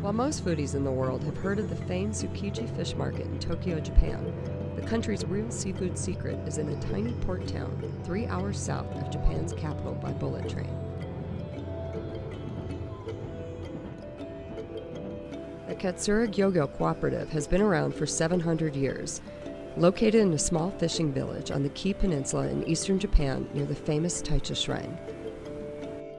While most foodies in the world have heard of the famed Tsukiji Fish Market in Tokyo, Japan, the country's real seafood secret is in a tiny port town three hours south of Japan's capital by bullet train. The Katsura Gyogyo Cooperative has been around for 700 years. Located in a small fishing village on the Kii Peninsula in eastern Japan near the famous Taisha Shrine.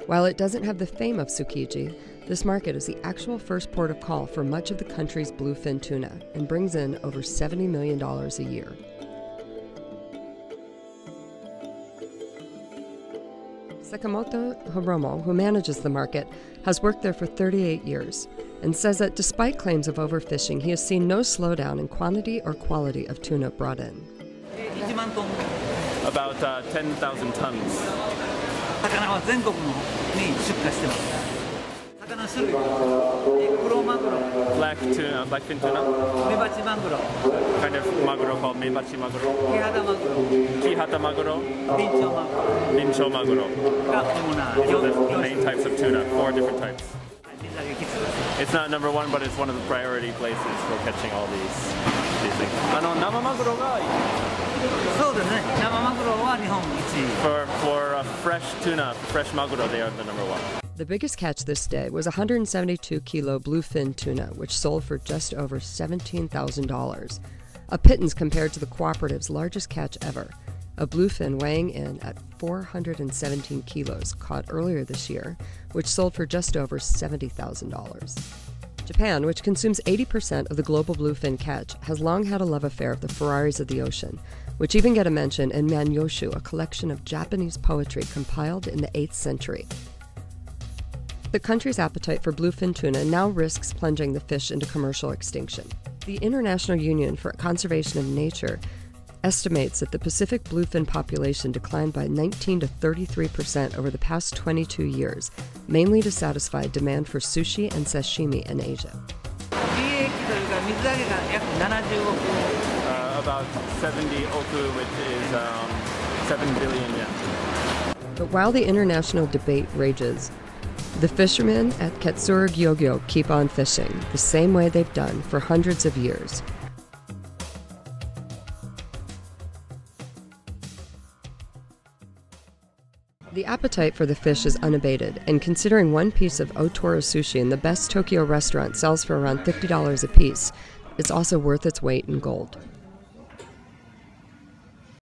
While it doesn't have the fame of Tsukiji, this market is the actual first port of call for much of the country's bluefin tuna and brings in over $70 million a year. Sakamoto Hiromo, who manages the market, has worked there for 38 years and says that despite claims of overfishing, he has seen no slowdown in quantity or quality of tuna brought in. About uh, 10,000 tons. 魚種類で黒マグロ black tuna, uh, black fin tuna, Mebachi maguro. kind of maguro called mebachi maguro, 毛肌マグロ kihada maguro, ビンチョウマグ bincho maguro. ロが主な Those 4 are the main types of tuna, four different types. It's not number one, but it's one of the priority places for catching all these these things. あの生マグロがそうですね生マグロは日本一 for for uh, fresh tuna, fresh maguro, they are the number one. The biggest catch this day was 172 kilo bluefin tuna, which sold for just over $17,000. A pittance compared to the cooperative's largest catch ever. A bluefin weighing in at 417 kilos, caught earlier this year, which sold for just over $70,000. Japan, which consumes 80% of the global bluefin catch, has long had a love affair with the Ferraris of the ocean, which even get a mention in Manyoshu, a collection of Japanese poetry compiled in the 8th century. The country's appetite for bluefin tuna now risks plunging the fish into commercial extinction. The International Union for Conservation of Nature estimates that the Pacific bluefin population declined by 19 to 33 percent over the past 22 years, mainly to satisfy demand for sushi and sashimi in Asia. Uh, about 70 oku, which is um, 7 billion yen. But while the international debate rages, the fishermen at Katsura Gyogyo keep on fishing the same way they've done for hundreds of years. The appetite for the fish is unabated, and considering one piece of otoro sushi in the best Tokyo restaurant sells for around $50 a piece, it's also worth its weight in gold.